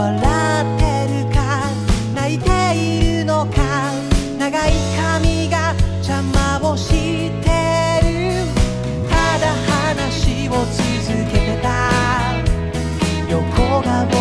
笑ってるか泣いているのか長い髪が邪魔をしてる。ただ話を続けてた。横顔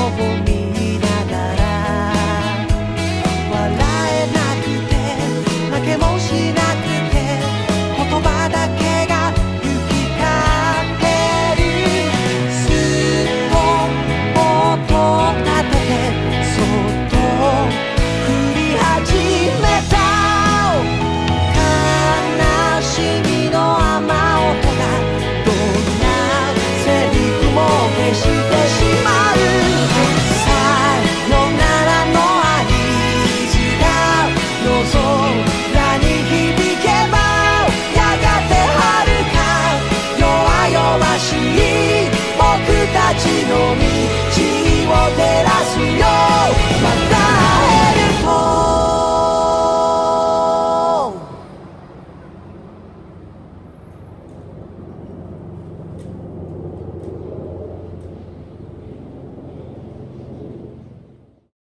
の道